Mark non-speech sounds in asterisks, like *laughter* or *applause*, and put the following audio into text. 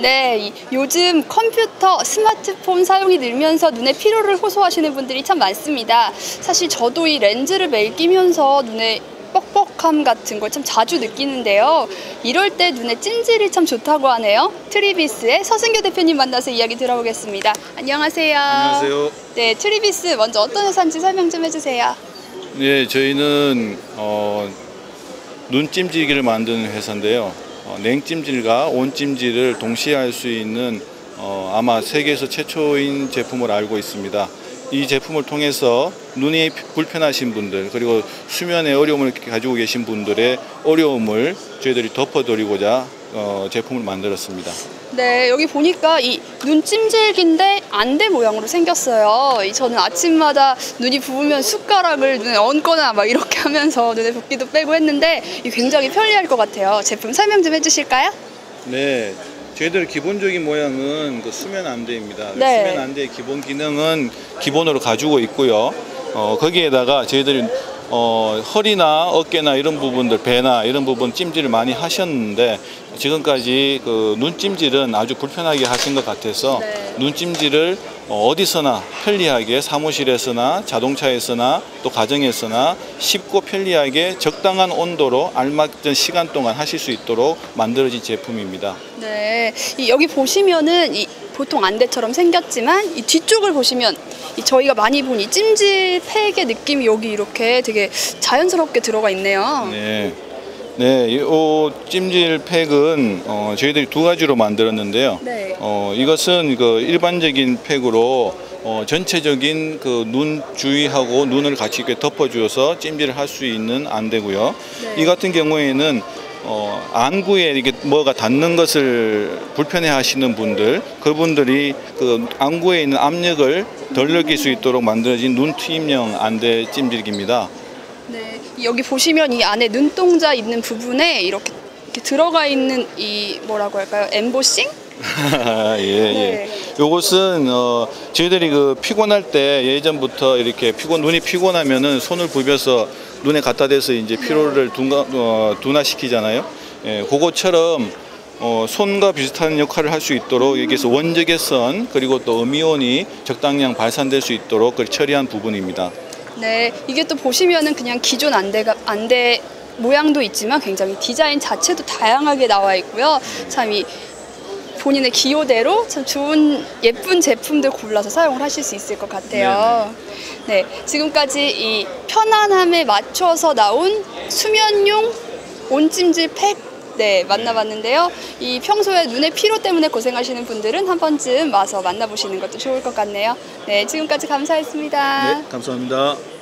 네, 이- 요즘 컴퓨터, 스마트폰 사용이 늘면서 눈의 피로를 호소하시는 분들이 참 많습니다. 사실 저도 이 렌즈를 매일 끼면서 눈에 뻑뻑함 같은 걸 참 자주 느끼는데요. 이럴 때 눈의 찜질이 참 좋다고 하네요. 트리비스의 서승교 대표님 만나서 이야기 들어보겠습니다. 안녕하세요. 안녕하세요. 네, 트리비스 먼저 어떤 회사인지 설명 좀 해주세요. 네, 저희는 어, 눈 찜질기를 만드는 회사인데요. 어, 냉찜질과 온찜질을 동시에 할 수 있는 어, 아마 세계에서 최초인 제품을 알고 있습니다. 이 제품을 통해서 눈이 불편하신 분들 그리고 수면에 어려움을 가지고 계신 분들의 어려움을 저희들이 덮어드리고자 어, 제품을 만들었습니다. 네, 여기 보니까 이 눈찜질기인데 안대 모양으로 생겼어요. 이 저는 아침마다 눈이 부으면 숟가락을 눈에 얹거나 막 이렇게 *laughs* 하면서 눈에 붓기도 빼고 했는데 이 굉장히 편리할 것 같아요. 제품 설명 좀 해주실까요? 네, 저희들 기본적인 모양은 그 수면 안대입니다. 그 네. 수면 안대의 기본 기능은 기본으로 가지고 있고요. 어, 거기에다가 저희들이 어, 허리나 어깨나 이런 부분들, 배나 이런 부분 찜질을 많이 하셨는데 지금까지 그 눈찜질은 아주 불편하게 하신 것 같아서 네. 눈찜질을 어, 어디서나 편리하게 사무실에서나 자동차에서나 또 가정에서나 쉽고 편리하게 적당한 온도로 알맞은 시간 동안 하실 수 있도록 만들어진 제품입니다. 네, 이 여기 보시면은 이 보통 안대처럼 생겼지만 이 뒤쪽을 보시면 이 저희가 많이 본 이 찜질 팩의 느낌이 여기 이렇게 되게 자연스럽게 들어가 있네요. 네. 네, 이 어, 찜질 팩은 어, 저희들이 두 가지로 만들었는데요. 네. 어, 이것은 그 일반적인 팩으로 어, 전체적인 그 눈 주위하고 눈을 같이 이렇게 덮어주어서 찜질을 할 수 있는 안대고요. 네. 이 같은 경우에는 어, 안구에 이게 뭐가 닿는 것을 불편해 하시는 분들, 그분들이 그 안구에 있는 압력을 덜 느낄 수 있도록 만들어진 눈 투입형 안대 찜질기입니다. 네, 이 여기 보시면 이 안에 눈동자 있는 부분에 이렇게, 이렇게 들어가 있는 이 뭐라고 할까요? 엠보싱? *laughs* 예, 예. 네. 요것은 어 저희들이 그 피곤할 때 예전부터 이렇게 피곤 눈이 피곤하면은 손을 부벼서 눈에 갖다 대서 이제 피로를 둔가, 어, 둔화시키잖아요. 예, 그것처럼 어, 손과 비슷한 역할을 할 수 있도록 여기서 원적외선 그리고 또 음이온이 적당량 발산될 수 있도록 그걸 처리한 부분입니다. 네, 이게 또 보시면은 그냥 기존 안대가 안대 모양도 있지만 굉장히 디자인 자체도 다양하게 나와 있고요. 참이 본인의 기호대로 참 좋은 예쁜 제품들 골라서 사용을 하실 수 있을 것 같아요. 네, 지금까지 이 편안함에 맞춰서 나온 수면용 온찜질 팩 네, 만나봤는데요. 이 평소에 눈의 피로 때문에 고생하시는 분들은 한 번쯤 와서 만나보시는 것도 좋을 것 같네요. 네, 지금까지 감사했습니다. 네, 감사합니다.